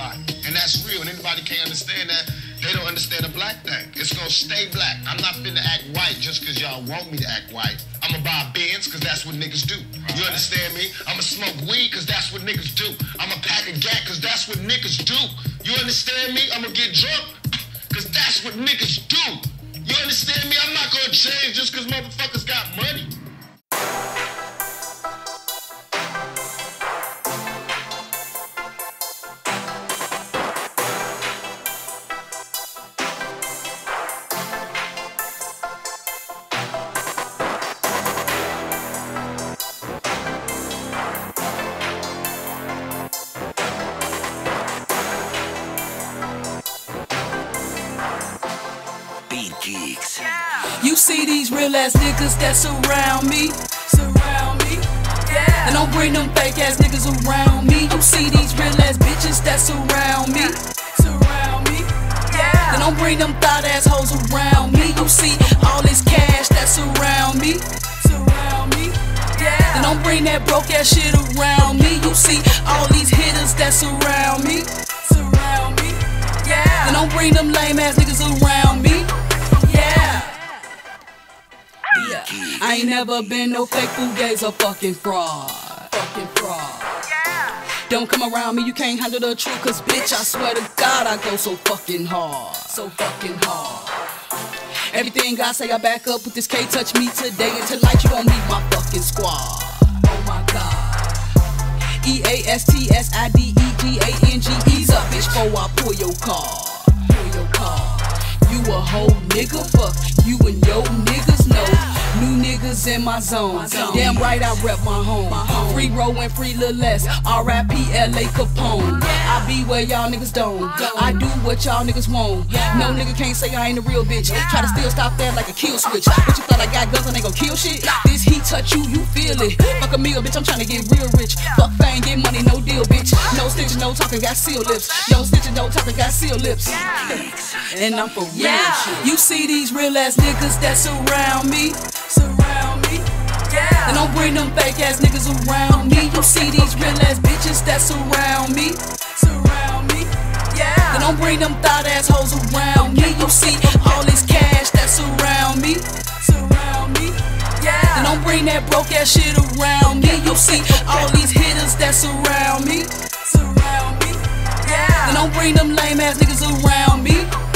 And that's real. And anybody can't understand that. They don't understand the black thing. It's gonna stay black. I'm not finna act white just cause y'all want me to act white. I'ma buy Benz cause that's what niggas do. You understand me? I'ma smoke weed cause that's what niggas do. I'ma pack a gat cause that's what niggas do. You understand me? I'ma get drunk cause that's what niggas do. You understand me? I'm not gonna change just cause motherfuckers got You see these real ass niggas that surround me, surround me. Yeah. And don't bring them fake ass niggas around me. You see these real ass bitches that surround me, surround me. Yeah. And don't bring them thought ass hoes around me. You see all this cash that surround me, surround me. Yeah. And don't bring that broke ass shit around me. You see all these hitters that surround me, surround me. Yeah. And don't bring them lame ass niggas around me. Ain't never been no fake fugazi or fucking fraud. Fucking fraud. Yeah. Don't come around me, you can't handle the truth. Cause bitch, I swear to God, I go so fucking hard. So fucking hard. Everything I say, I back up with this K touch me today. And tonight you gon' meet my fucking squad. Oh my god. E A S T S I D E G A N G. Ease up, bitch, before I pull your car. Pull your car. You a whole nigga, fuck you and your niggas know. New niggas in my zone. Damn right, I rep my home. Free row and free little less. R.I.P. L.A. Capone. I be where y'all niggas don't. I do what y'all niggas want. No nigga can't say I ain't a real bitch. Try to still stop that like a kill switch. But you thought I got guns and ain't gon' kill shit? This heat touch you, you feel it. Fuck a meal, bitch, I'm tryna get real rich. Fuck fame, get money, no deal, bitch. No stitching, no talking, got sealed lips. No stitching, no talking, got sealed lips. And I'm for real shit. You see these real ass niggas that surround me, bring them fake ass niggas around me. You see these real ass bitches that surround me, surround me. Yeah. And don't bring them thought ass hoes around me. You see all this cash that surround me, surround me. Yeah. And don't bring that broke ass shit around me. You see all these hitters that surround me, surround me. Yeah. And don't bring them lame ass niggas around me.